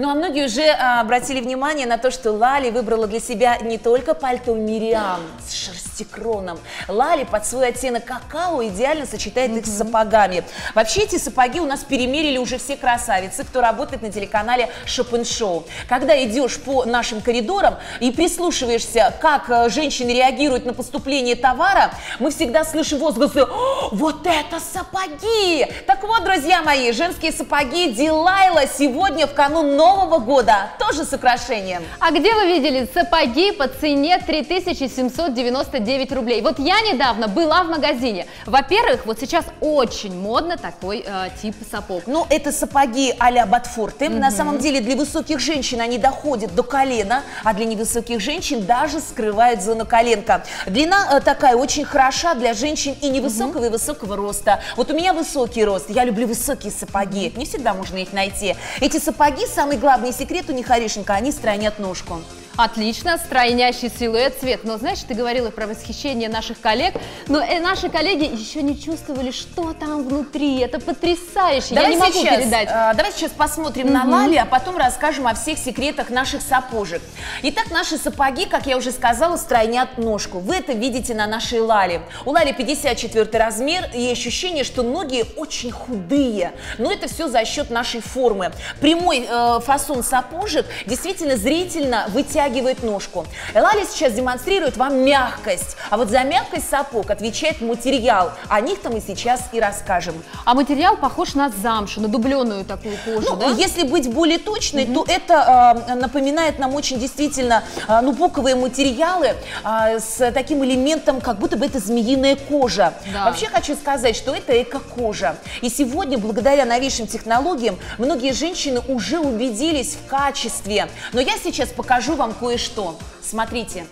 Ну а многие уже а, обратили внимание на то, что Лали выбрала для себя не только пальто Мириам с шерстикроном. Лали под свой оттенок какао идеально сочетает их с сапогами. Вообще эти сапоги у нас перемерили уже все красавицы, кто работает на телеканале Шопен Шоу. Когда идешь по нашим коридорам и прислушиваешься, как э, женщины реагируют на поступление товара, мы всегда слышим возгласы «Вот это сапоги!» Так вот, друзья мои, женские сапоги Дилайла сегодня в канун нового Нового года, тоже с украшением. А где вы видели сапоги по цене 3799 рублей? Вот я недавно была в магазине. Во-первых, вот сейчас очень модно такой э, тип сапог. Ну, это сапоги а-ля Батфорты. -hmm. На самом деле для высоких женщин они доходят до колена, а для невысоких женщин даже скрывают зону коленка. Длина э, такая очень хороша для женщин и невысокого, -hmm. и высокого роста. Вот у меня высокий рост, я люблю высокие сапоги. Не всегда можно их найти. Эти сапоги самый главный секрет у них, Аришенька, они странят ножку. Отлично, стройнящий силуэт, цвет. Но знаешь, ты говорила про восхищение наших коллег, но э, наши коллеги еще не чувствовали, что там внутри. Это потрясающе. Давай Я не могу сейчас, передать. э, давай сейчас посмотрим на Лали, а потом расскажем о всех секретах наших сапожек. Итак, наши сапоги, как я уже сказала, стройнят ножку. Вы это видите на нашей Лали. У Лали 54 размер и ощущение, что ноги очень худые. Но это все за счет нашей формы. Прямой э, фасон сапожек действительно зрительно вытягивает ножку. Лали сейчас демонстрирует вам мягкость. А вот за мягкость сапог отвечает материал. О них-то мы сейчас и расскажем. А материал похож на замшу, на дубленую такую кожу, Ну, да? если быть более точной, то это э, напоминает нам очень действительно э, ну, буковые материалы э, с таким элементом, как будто бы это змеиная кожа. Да. Вообще хочу сказать, что это эко-кожа. И сегодня, благодаря новейшим технологиям, многие женщины уже убедились в качестве. Но я сейчас покажу вам кое-что. Смотрите.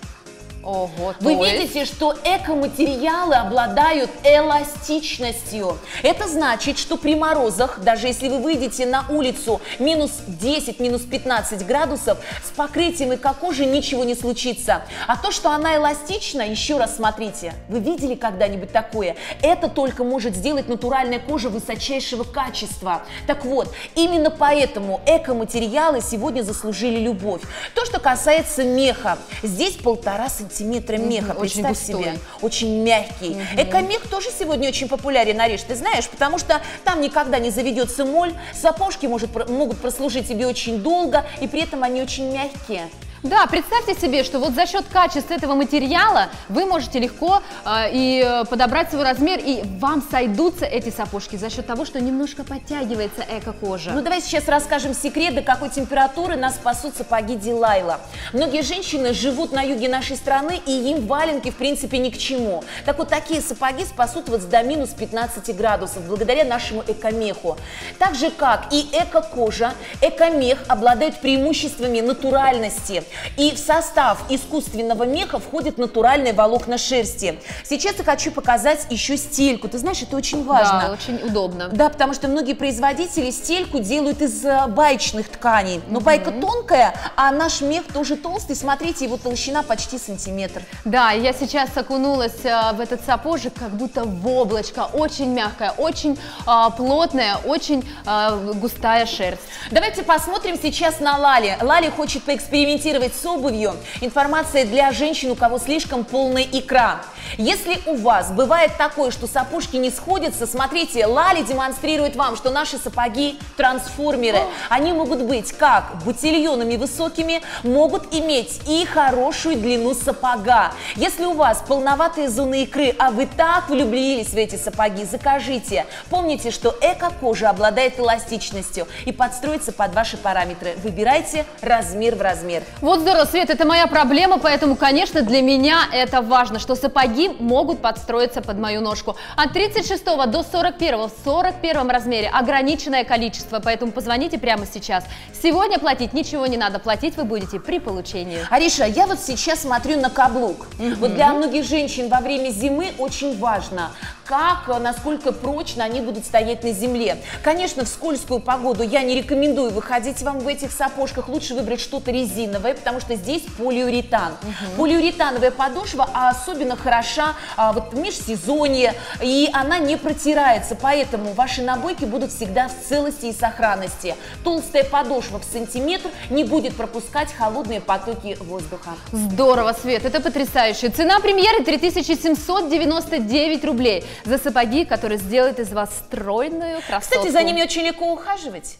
Ого, Вы то есть- видите, что экоматериалы обладают эластичностью. Это значит, что при морозах, даже если вы выйдете на улицу минус 10, минус 15 градусов, с покрытием эко-кожи ничего не случится. А то, что она эластична, еще раз смотрите, вы видели когда-нибудь такое? Это только может сделать натуральная кожа высочайшего качества. Так вот, именно поэтому экоматериалы сегодня заслужили любовь. То, что касается меха, здесь полтора сантиметра меха, Мгм, очень представь густой. себе, очень мягкий. Экомех тоже сегодня очень популярен, Ариш, ты знаешь, потому что там никогда не заведется моль, сапожки может, могут прослужить тебе очень долго, и при этом они очень мягкие. Да, представьте себе, что вот за счет качества этого материала вы можете легко э, и э, подобрать свой размер, и вам сойдутся эти сапожки за счет того, что немножко подтягивается эко-кожа. Ну давай сейчас расскажем секрет, до какой температуры нас спасут сапоги Дилайла. Многие женщины живут на юге нашей страны, и им валенки в принципе ни к чему. Так вот, такие сапоги спасут вас до минус 15 градусов, благодаря нашему экомеху. Так же, как и эко-кожа, экомех обладает преимуществами натуральности. И в состав искусственного меха входит натуральные волокна шерсти. Сейчас я хочу показать еще стельку. Ты знаешь, это очень важно. Да, очень удобно. Да, потому что многие производители стельку делают из э, байчных тканей. Но байка тонкая, а наш мех тоже толстый. Смотрите, его толщина почти сантиметр. Да, я сейчас окунулась э, в этот сапожек, как будто в облачко, очень мягкая, очень э, плотная, очень э, густая шерсть. Давайте посмотрим сейчас на Лали. Лали хочет поэкспериментировать с обувью. Информация для женщин, у кого слишком полная икра. Если у вас бывает такое, что сапожки не сходятся, смотрите, Лали демонстрирует вам, что наши сапоги трансформеры. Они могут быть как ботильонами высокими, могут иметь и хорошую длину сапога. Если у вас полноватые зоны икры, а вы так влюбились в эти сапоги, закажите. Помните, что эко-кожа обладает эластичностью и подстроится под ваши параметры. Выбирайте размер в размер. Вот здорово, Свет, это моя проблема, поэтому, конечно, для меня это важно, что сапоги могут подстроиться под мою ножку. От 36 до 41 в 41 размере ограниченное количество, поэтому позвоните прямо сейчас. Сегодня платить ничего не надо, платить вы будете при получении. Ариша, я вот сейчас смотрю на каблук. Вот для многих женщин во время зимы очень важно, как, э, насколько прочно они будут стоять на земле. Конечно, в скользкую погоду я не рекомендую выходить вам в этих сапожках. Лучше выбрать что-то резиновое, потому что здесь полиуретан. Полиуретановая подошва а особенно хороша а, вот в межсезонье, и она не протирается, поэтому ваши набойки будут всегда в целости и сохранности. Толстая подошва в сантиметр не будет пропускать холодные потоки воздуха. Здорово, Свет, это потрясающе. Цена премьеры 3799 рублей за сапоги, которые сделают из вас стройную красотку. Кстати, за ними очень легко ухаживать.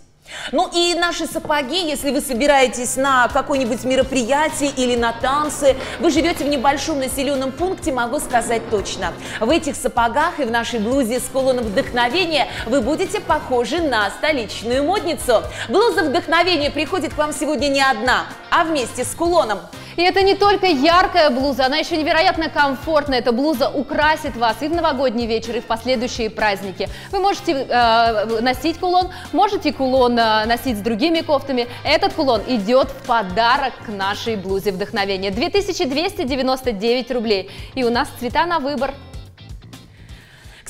Ну и наши сапоги, если вы собираетесь на какое-нибудь мероприятие или на танцы, вы живете в небольшом населенном пункте, могу сказать точно. В этих сапогах и в нашей блузе с кулоном вдохновения вы будете похожи на столичную модницу. Блуза вдохновения приходит к вам сегодня не одна, а вместе с кулоном. И это не только яркая блуза, она еще невероятно комфортная. Эта блуза украсит вас и в новогодний вечер, и в последующие праздники. Вы можете э, носить кулон, можете кулон э, носить с другими кофтами. Этот кулон идет в подарок к нашей блузе вдохновения. 2299 рублей. И у нас цвета на выбор.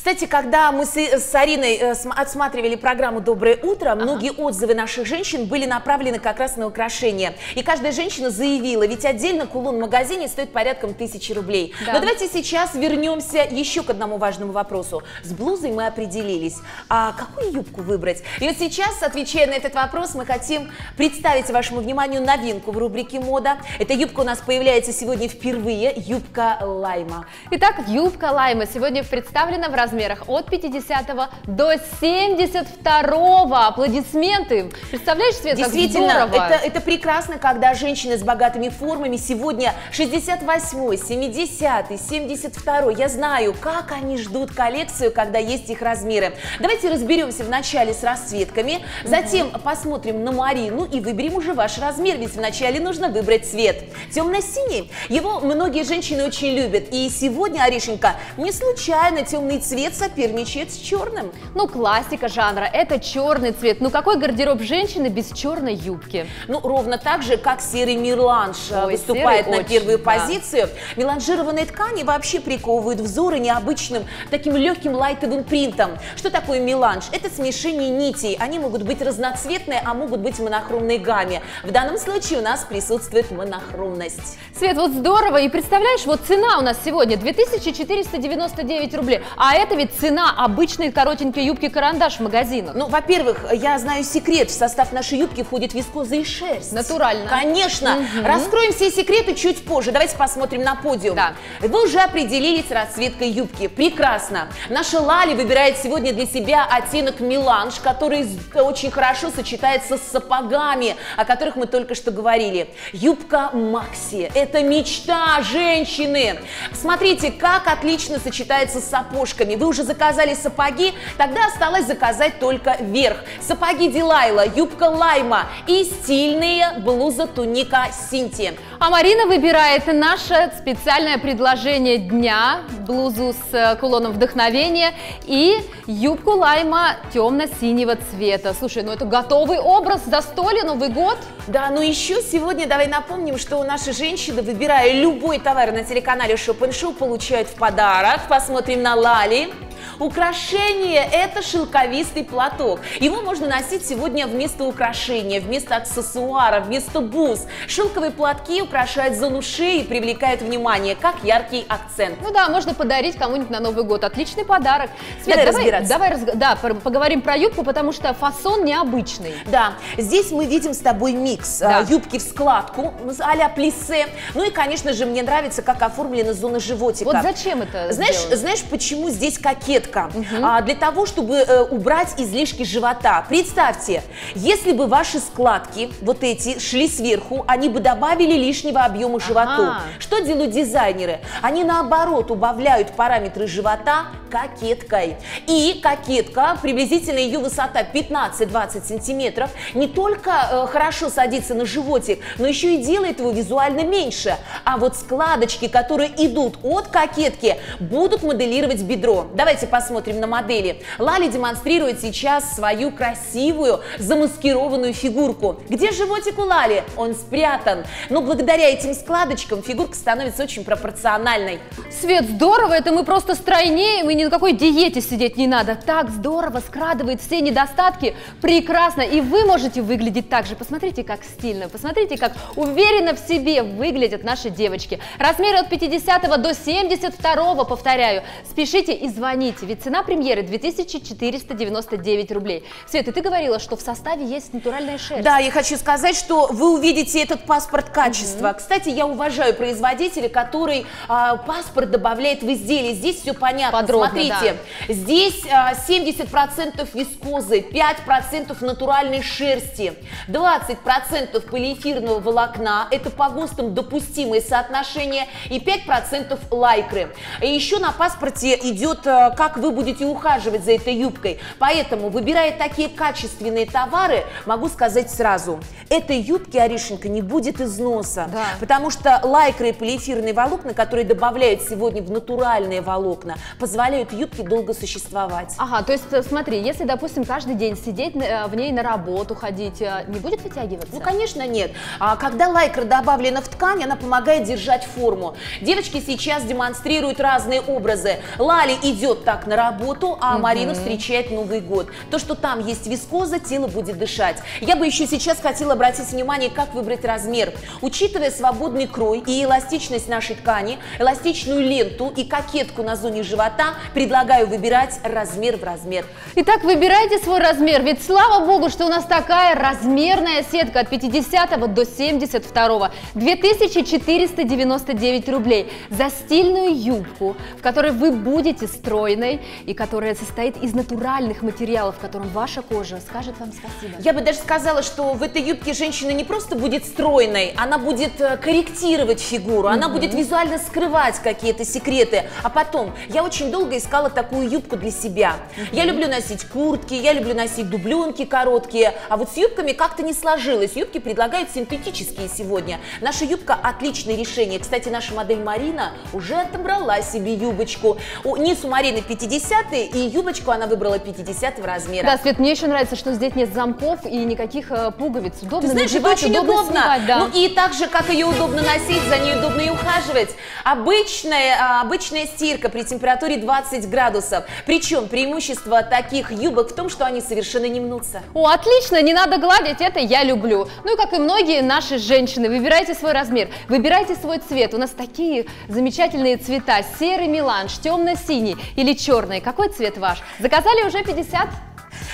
Кстати, когда мы с, с Ариной э, отсматривали программу «Доброе утро», ага. многие отзывы наших женщин были направлены как раз на украшения. И каждая женщина заявила, ведь отдельно кулон в магазине стоит порядком тысячи рублей. Да. Но давайте сейчас вернемся еще к одному важному вопросу. С блузой мы определились. А какую юбку выбрать? И вот сейчас, отвечая на этот вопрос, мы хотим представить вашему вниманию новинку в рубрике «Мода». Эта юбка у нас появляется сегодня впервые. Юбка лайма. Итак, юбка лайма сегодня представлена в размерах от 50 до 72 Аплодисменты! Представляешь, Свет, Действительно, как здорово! Это, это прекрасно, когда женщины с богатыми формами сегодня 68 70 72 Я знаю, как они ждут коллекцию, когда есть их размеры. Давайте разберемся вначале с расцветками, затем угу. посмотрим на Марину и выберем уже ваш размер, ведь вначале нужно выбрать цвет. Темно-синий, его многие женщины очень любят. И сегодня, Аришенька, не случайно темный цвет соперничает с черным. Ну, классика жанра, это черный цвет. Ну, какой гардероб женщины без черной юбки? Ну, ровно так же, как серый мирланж э, Ой, выступает серый на очень, первую да. позицию. Меланжированные ткани вообще приковывают взоры необычным, таким легким лайтовым принтом. Что такое меланж? Это смешение нитей. Они могут быть разноцветные, а могут быть в монохромной гамме. В данном случае у нас присутствует монохромность. Свет, вот здорово. И представляешь, вот цена у нас сегодня 2499 рублей. А это ведь цена обычной коротенькой юбки карандаш в магазинах. Ну, во-первых, я знаю секрет. В состав нашей юбки входит вискоза и шерсть. Натурально. Конечно. Угу. Раскроем все секреты чуть позже. Давайте посмотрим на подиум. Да. Вы уже определились с расцветкой юбки. Прекрасно. Наша Лали выбирает сегодня для себя оттенок меланж, который очень хорошо сочетается с сапогами, о которых мы только что говорили. Юбка Макси. Это мечта женщины. Смотрите, как отлично сочетается с сапожками. Вы уже заказали сапоги, тогда осталось заказать только верх. Сапоги Дилайла, юбка Лайма и стильные блуза туника Синти. А Марина выбирает наше специальное предложение дня, блузу с э, кулоном вдохновения и юбку лайма темно-синего цвета. Слушай, ну это готовый образ застолья, Новый год. Да, ну еще сегодня давай напомним, что наши женщины, выбирая любой товар на телеканале Shop Show, получают в подарок. Посмотрим на Лали. Украшение – это шелковистый платок. Его можно носить сегодня вместо украшения, вместо аксессуара, вместо бус. Шелковые платки украшают зону шеи и привлекают внимание, как яркий акцент. Ну да, можно подарить кому-нибудь на Новый год. Отличный подарок. Свет, давай, разбираться. давай разг... да, поговорим про юбку, потому что фасон необычный. Да, здесь мы видим с тобой микс. Да. А, юбки в складку а-ля плиссе. Ну и, конечно же, мне нравится, как оформлена зона животика. Вот зачем это Знаешь, сделано? знаешь почему здесь кокет клетка угу. а, для того, чтобы э, убрать излишки живота. Представьте, если бы ваши складки, вот эти, шли сверху, они бы добавили лишнего объема животу. Ага. Что делают дизайнеры? Они наоборот убавляют параметры живота кокеткой. И кокетка, приблизительно ее высота 15-20 сантиметров, не только э, хорошо садится на животик, но еще и делает его визуально меньше. А вот складочки, которые идут от кокетки, будут моделировать бедро. Давайте посмотрим на модели. Лали демонстрирует сейчас свою красивую замаскированную фигурку. Где животик у Лали? Он спрятан. Но благодаря этим складочкам фигурка становится очень пропорциональной. Свет, здорово, это мы просто стройнее, и ни на какой диете сидеть не надо. Так здорово скрадывает все недостатки, прекрасно, и вы можете выглядеть так же. Посмотрите, как стильно, посмотрите, как уверенно в себе выглядят наши девочки. Размеры от 50 до 72, повторяю. Спешите и звоните, ведь цена премьеры 2499 рублей. Света, ты говорила, что в составе есть натуральная шерсть. Да, я хочу сказать, что вы увидите этот паспорт качества. Угу. Кстати, я уважаю производителя, который а, паспорт добавляет в изделие. Здесь все понятно. Подробно, Смотрите, да. здесь а, 70% вискозы, 5% натуральной шерсти, 20% полиэфирного волокна, это по ГОСТам допустимое соотношение, и 5% лайкры. И еще на паспорте идет, а, как вы будете ухаживать за этой юбкой. Поэтому, выбирая такие качественные товары, могу сказать сразу, этой юбки, Аришенька, не будет износа. Да. Потому что лайкры и полиэфирные волокна, которые добавляют сегодня в натуральные волокна, позволяют юбке долго существовать. Ага, то есть э, смотри, если, допустим, каждый день сидеть э, в ней на работу, ходить, э, не будет вытягиваться? Ну, конечно, нет. А когда лайкра добавлена в ткань, она помогает держать форму. Девочки сейчас демонстрируют разные образы. Лали идет так на работу, а Марина встречает Новый год. То, что там есть вискоза, тело будет дышать. Я бы еще сейчас хотела обратить внимание, как выбрать размер. Учитывая свободный крой и эластичность нашей ткани, эластичную ленту и кокетку на зоне живота, предлагаю выбирать размер в размер. Итак, выбирайте свой размер, ведь слава богу, что у нас такая размерная сетка от 50 до 72. 2499 рублей за стильную юбку, в которой вы будете стройной и которая состоит из натуральных материалов, в котором ваша кожа скажет вам спасибо. Я бы даже сказала, что в этой юбке женщина не просто будет стройной, она будет э, корректировать фигуру, она будет визуально скрывать какие-то секреты. А потом, я очень долго искала такую юбку для себя. Я люблю носить куртки, я люблю носить дубленки короткие, а вот с юбками как-то не сложилось. Юбки предлагают синтетические сегодня. Наша юбка отличное решение. Кстати, наша модель Марина уже отобрала себе юбочку. У, низ у Марины 50 и юбочку она выбрала 50 размера. Да, Свет, мне еще нравится, что здесь нет замков и никаких э, пуговиц. Удобно Ты знаешь, это очень удобно. снимать, да. Ну и так же, как ее удобно носить, за ней удобно и ухаживать. Обычная, а, обычная стирка при температуре 20 градусов. Причем преимущество таких юбок в том, что они совершенно не мнутся. О, отлично, не надо гладить, это я люблю. Ну и как и многие наши женщины, выбирайте свой размер, выбирайте свой цвет. У нас такие замечательные цвета. Серый меланж, темно-синий или черный. Какой цвет ваш? Заказали уже 50?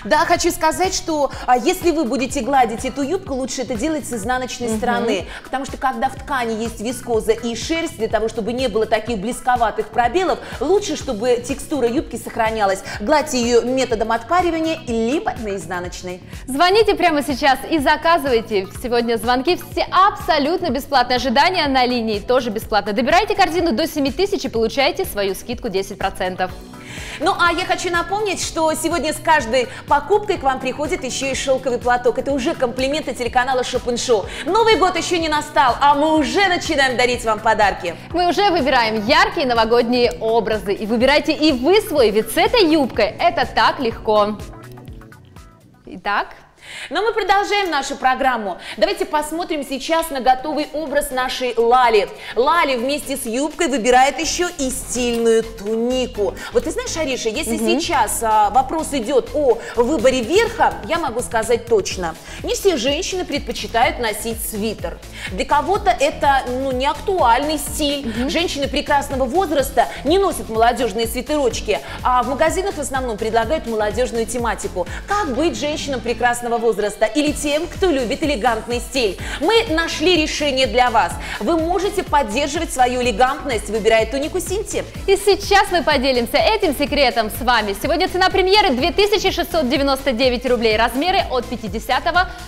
Да, хочу сказать, что а, если вы будете гладить эту юбку, лучше это делать с изнаночной стороны, потому что когда в ткани есть вискоза и шерсть, для того, чтобы не было таких близковатых пробелов, лучше, чтобы текстура юбки сохранялась. Гладьте ее методом отпаривания, либо на изнаночной. Звоните прямо сейчас и заказывайте. Сегодня звонки все абсолютно бесплатно. Ожидания на линии тоже бесплатно. Добирайте корзину до 7 тысяч и получайте свою скидку 10%. Ну, а я хочу напомнить, что сегодня с каждой покупкой к вам приходит еще и шелковый платок. Это уже комплименты телеканала Шопен Шоу. Новый год еще не настал, а мы уже начинаем дарить вам подарки. Мы уже выбираем яркие новогодние образы. И выбирайте и вы свой, ведь с этой юбкой это так легко. Итак, Но мы продолжаем нашу программу. Давайте посмотрим сейчас на готовый образ нашей Лали. Лали вместе с юбкой выбирает еще и стильную тунику. Вот ты знаешь, Ариша, если сейчас а, вопрос идет о выборе верха, я могу сказать точно. Не все женщины предпочитают носить свитер. Для кого-то это ну, не актуальный стиль. Женщины прекрасного возраста не носят молодежные свитерочки, а в магазинах в основном предлагают молодежную тематику. Как быть женщинам прекрасного возраста или тем, кто любит элегантный стиль? Мы нашли решение для вас. Вы можете поддерживать свою элегантность, выбирая тунику Синти. и сейчас мы поделимся этим секретом с вами. Сегодня цена премьеры 2699 рублей, размеры от 50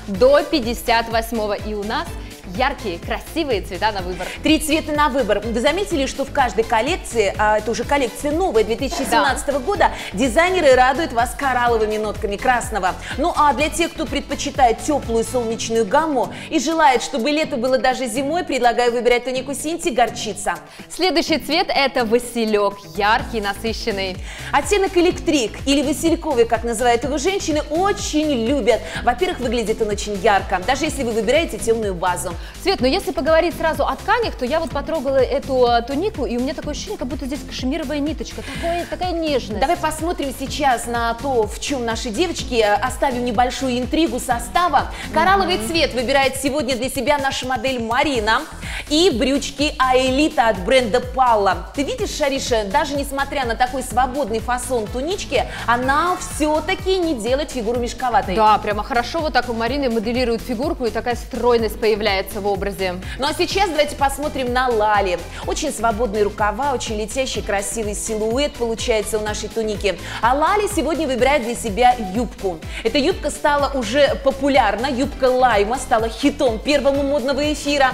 до 58. И у нас яркие, красивые цвета на выбор. Три цвета на выбор. Вы заметили, что в каждой коллекции, а это уже коллекция новая 2017 года, дизайнеры радуют вас коралловыми нотками красного. Ну а для тех, кто предпочитает теплую солнечную гамму и желает, чтобы лето было даже зимой, предлагаю выбирать тонику Синти горчица. Следующий цвет это василек, яркий, насыщенный. Оттенок электрик или васильковый, как называют его женщины, очень любят. Во-первых, выглядит он очень ярко, даже если вы выбираете темную базу. Свет, но если поговорить сразу о тканях, то я вот потрогала эту э, тунику, и у меня такое ощущение, как будто здесь кашемировая ниточка, такое, такая нежность. Давай посмотрим сейчас на то, в чем наши девочки. Оставим небольшую интригу состава. Коралловый цвет выбирает сегодня для себя наша модель Марина. И брючки Аэлита от бренда Палла. Ты видишь, Шариша, даже несмотря на такой свободный фасон тунички, она все-таки не делает фигуру мешковатой. Да, прямо хорошо вот так у Марины моделирует фигурку, и такая стройность появляется в образе. Ну а сейчас давайте посмотрим на Лали. Очень свободные рукава, очень летящий красивый силуэт получается у нашей туники. А Лали сегодня выбирает для себя юбку. Эта юбка стала уже популярна, юбка Лайма стала хитом первого модного эфира.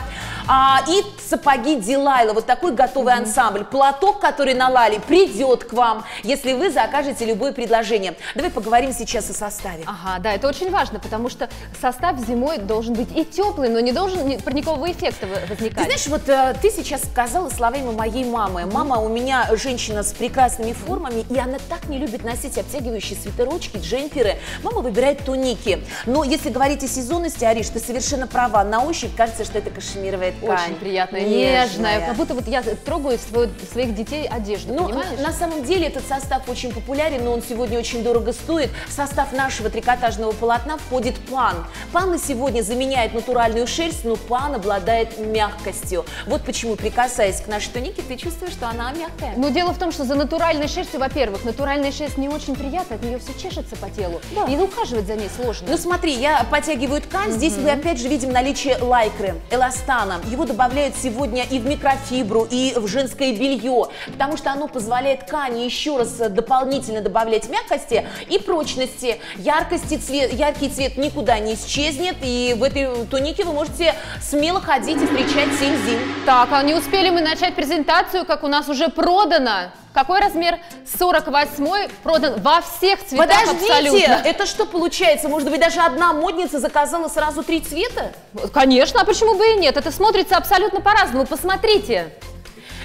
А, и сапоги Дилайла, вот такой готовый ансамбль. Платок, который на Лали, придет к вам, если вы закажете любое предложение. Давай поговорим сейчас о составе. Ага, да, это очень важно, потому что состав зимой должен быть и теплый, но не должен ни- парникового эффекта вы- Ты возникать. знаешь, вот э, ты сейчас сказала словами моей мамы. Мама у меня женщина с прекрасными формами, и она так не любит носить обтягивающие свитерочки, джемперы. Мама выбирает туники. Но если говорить о сезонности, Ариш, ты совершенно права. На ощупь кажется, что это кашемировая ткань. Очень приятная, нежная. Как будто вот я трогаю свой, своих детей одежду, ну, понимаешь? На самом деле этот состав очень популярен, но он сегодня очень дорого стоит. В состав нашего трикотажного полотна входит пан. Пан на сегодня заменяет натуральную шерсть, но пан обладает мягкостью. Вот почему, прикасаясь к нашей тунике, ты чувствуешь, что она мягкая. Но дело в том, что за натуральной шерстью, во-первых, натуральная шерсть не очень приятна, от нее все чешется по телу. Да. И ухаживать за ней сложно. Ну смотри, я подтягиваю ткань, угу. здесь мы опять же видим наличие лайкры, эластана. Его добавляют сегодня и в микрофибру, и в женское белье, потому что оно позволяет ткани еще раз дополнительно добавлять мягкости и прочности. Яркости цвет, яркий цвет никуда не исчезнет, и в этой тунике вы можете смело ходить и встречать 7 зим. Так, а не успели мы начать презентацию, как у нас уже продано какой размер? 48 продан во всех цветах Подождите, абсолютно. это что получается? Может быть, даже одна модница заказала сразу три цвета? Конечно, а почему бы и нет? Это смотрится абсолютно по-разному. Посмотрите.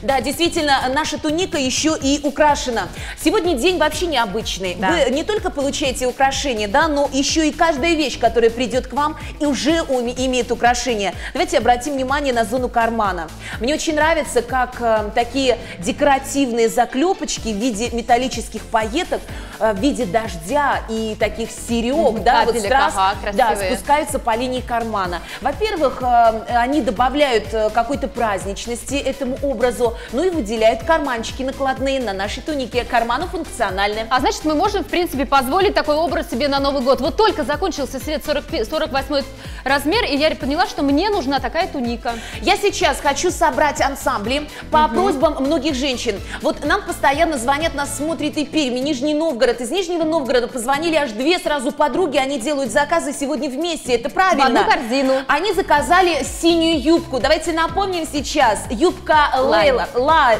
Да, действительно, наша туника еще и украшена. Сегодня день вообще необычный. Да. Вы не только получаете украшения, да, но еще и каждая вещь, которая придет к вам и уже имеет украшение. Давайте обратим внимание на зону кармана. Мне очень нравится, как э, такие декоративные заклепочки в виде металлических пайеток, э, в виде дождя и таких серег, да, вот страз, ага, да, спускаются по линии кармана. Во-первых, э, они добавляют э, какой-то праздничности этому образу, ну и выделяют карманчики накладные на нашей тунике. Карманы функциональные. А значит, мы можем, в принципе, позволить такой образ себе на Новый год. Вот только закончился свет 40, 48 размер, и я поняла, что мне нужна такая туника. Я сейчас хочу собрать ансамбли по угу. просьбам многих женщин. Вот нам постоянно звонят, нас смотрит и Пермь, и Нижний Новгород. Из Нижнего Новгорода позвонили аж две сразу подруги, они делают заказы сегодня вместе, это правильно. В одну корзину. Они заказали синюю юбку. Давайте напомним сейчас. Юбка Лейла Лайла. Ла...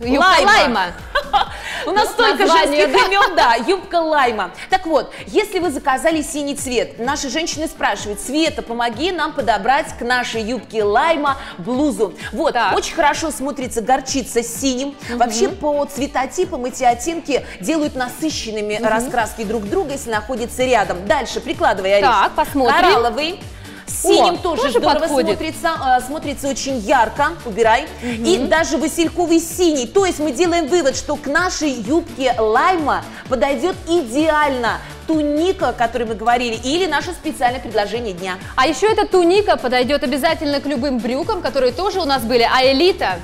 Юбка лайма. лайма. У нас столько женских имен, да, юбка лайма. Так вот, если вы заказали синий цвет, наши женщины спрашивают, Света, помоги нам подобрать к нашей юбке лайма блузу. Вот, так. очень хорошо смотрится горчица с синим. Угу. Вообще по цветотипам эти оттенки делают насыщенными угу. раскраски друг друга, если находятся рядом. Дальше, прикладывай, Ариш. Так, посмотрим. Коралловый. Синим О, тоже, тоже здорово подходит. смотрится, э, смотрится очень ярко, убирай. Угу. И даже васильковый синий. То есть мы делаем вывод, что к нашей юбке лайма подойдет идеально туника, о которой мы говорили, или наше специальное предложение дня. А еще эта туника подойдет обязательно к любым брюкам, которые тоже у нас были, а элита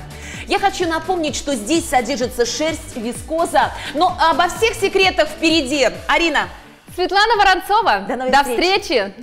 я хочу напомнить, что здесь содержится шерсть, вискоза, но обо всех секретах впереди. Арина. Светлана Воронцова. До, До встречи.